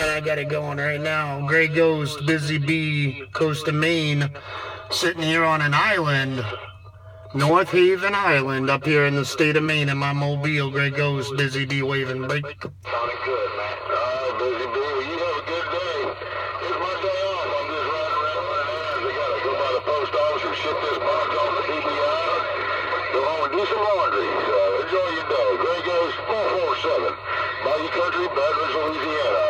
And I got it going right now. Gray Ghost, Busy Bee, Coast of Maine, sitting here on an island. North Haven Island up here in the state of Maine in my mobile. Gray Ghost, Busy Bee waving. Sounding good, man. Some laundry. So enjoy your day. Gray Ghost 447. Bayou Country, Baton Rouge, Louisiana.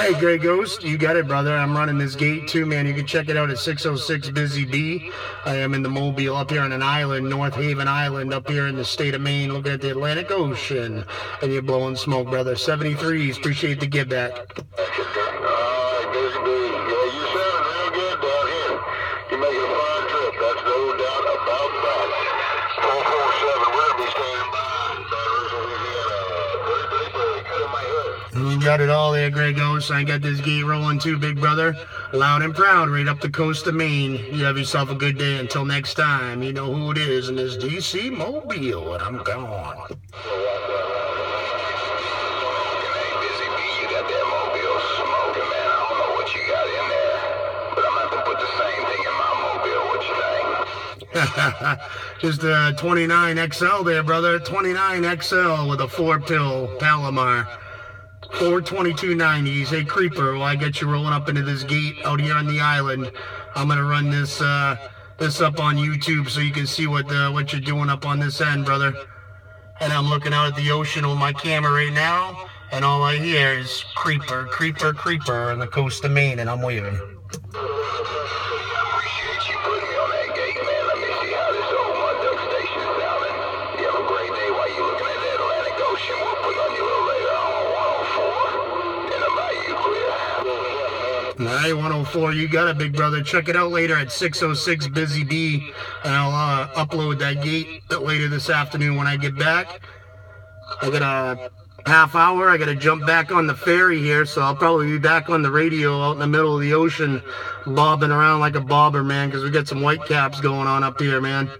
29. Hey, Gray Ghost, you got it, brother. I'm running this gate too, man. You can check it out at 606 Busy Bee. I am in the Mobile up here on an island, North Haven Island, up here in the state of Maine, looking at the Atlantic Ocean. And you're blowing smoke, brother. 73s. Appreciate the give back. Got it all there, Gray Ghost. I got this gate rolling too, big brother. Loud and proud, right up the coast of Maine. You have yourself a good day. Until next time, you know who it is, and it's DC Mobile, and I'm gone. Just a 29 XL there, brother. 29 XL with a four pill Palomar. 42290s. Hey, Creeper, while I get you rolling up into this gate out here on the island, I'm gonna run this uh, this up on YouTube so you can see what uh, what you're doing up on this end, brother. And I'm looking out at the ocean with my camera right now, and all I hear is Creeper, Creeper, Creeper on the coast of Maine, and I'm waving. Hey, 104, you got it, big brother. Check it out later at 606 Busy Bee, and I'll uh, upload that gate later this afternoon when I get back. I got a half hour. I got to jump back on the ferry here, so I'll probably be back on the radio out in the middle of the ocean, bobbing around like a bobber, man, because we got some white caps going on up here, man.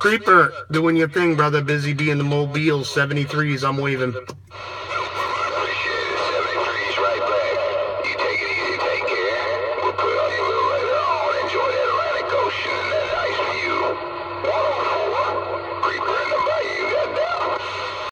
Creeper, doing your thing, brother. Busy Bee in the Mobile 73s. I'm waving.